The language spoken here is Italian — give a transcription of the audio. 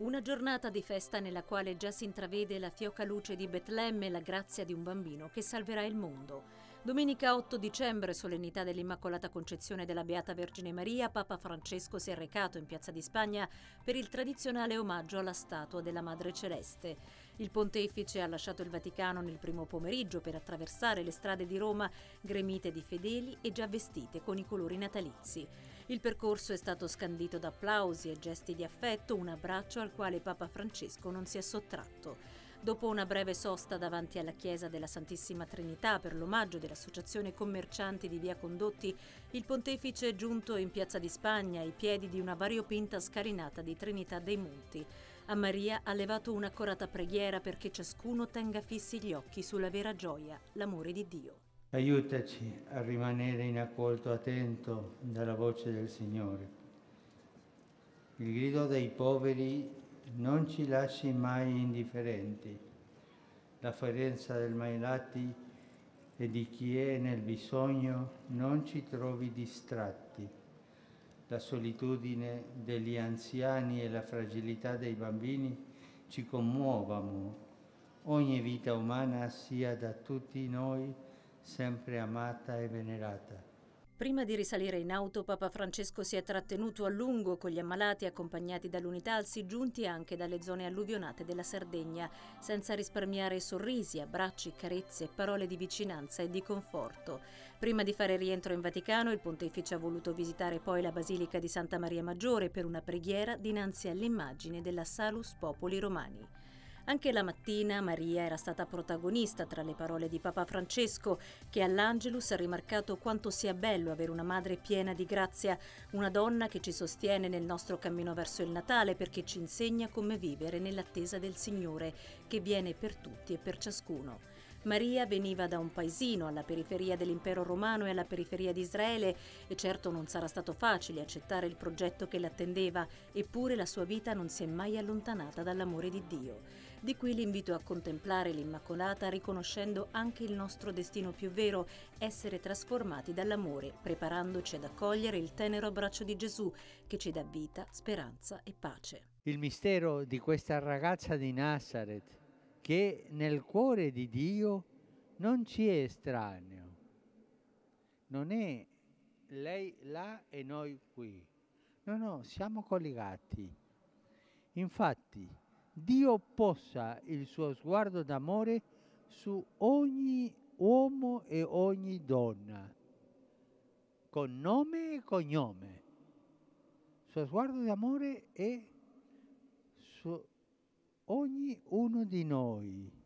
Una giornata di festa nella quale già si intravede la fioca luce di Betlemme e la grazia di un bambino che salverà il mondo. Domenica 8 dicembre, solennità dell'Immacolata Concezione della Beata Vergine Maria, Papa Francesco si è recato in Piazza di Spagna per il tradizionale omaggio alla statua della Madre Celeste. Il pontefice ha lasciato il Vaticano nel primo pomeriggio per attraversare le strade di Roma gremite di fedeli e già vestite con i colori natalizi. Il percorso è stato scandito da applausi e gesti di affetto, un abbraccio al quale Papa Francesco non si è sottratto. Dopo una breve sosta davanti alla chiesa della Santissima Trinità per l'omaggio dell'Associazione Commercianti di Via Condotti, il pontefice è giunto in Piazza di Spagna ai piedi di una variopinta scarinata di Trinità dei Monti. A Maria ha levato un'accorata preghiera perché ciascuno tenga fissi gli occhi sulla vera gioia, l'amore di Dio. Aiutaci a rimanere in ascolto attento dalla voce del Signore. Il grido dei poveri non ci lasci mai indifferenti. La ferenza del Mailati e di chi è nel bisogno non ci trovi distratti. La solitudine degli anziani e la fragilità dei bambini ci commuovano. Ogni vita umana sia da tutti noi sempre amata e venerata. Prima di risalire in auto, Papa Francesco si è trattenuto a lungo con gli ammalati accompagnati dall'Unitalsi giunti anche dalle zone alluvionate della Sardegna, senza risparmiare sorrisi, abbracci, carezze, parole di vicinanza e di conforto. Prima di fare rientro in Vaticano, il pontefice ha voluto visitare poi la Basilica di Santa Maria Maggiore per una preghiera dinanzi all'immagine della Salus Popoli Romani. Anche la mattina Maria era stata protagonista tra le parole di Papa Francesco, che all'Angelus ha rimarcato quanto sia bello avere una madre piena di grazia, una donna che ci sostiene nel nostro cammino verso il Natale perché ci insegna come vivere nell'attesa del Signore, che viene per tutti e per ciascuno. Maria veniva da un paesino alla periferia dell'impero romano e alla periferia di Israele e certo non sarà stato facile accettare il progetto che l'attendeva, eppure la sua vita non si è mai allontanata dall'amore di Dio. Di qui l'invito a contemplare l'Immacolata riconoscendo anche il nostro destino più vero, essere trasformati dall'amore, preparandoci ad accogliere il tenero abbraccio di Gesù che ci dà vita, speranza e pace. Il mistero di questa ragazza di Nazareth che nel cuore di Dio non ci è estraneo. Non è lei là e noi qui. No, no, siamo collegati. Infatti, Dio possa il suo sguardo d'amore su ogni uomo e ogni donna, con nome e cognome. Il suo sguardo d'amore è su ognuno di noi.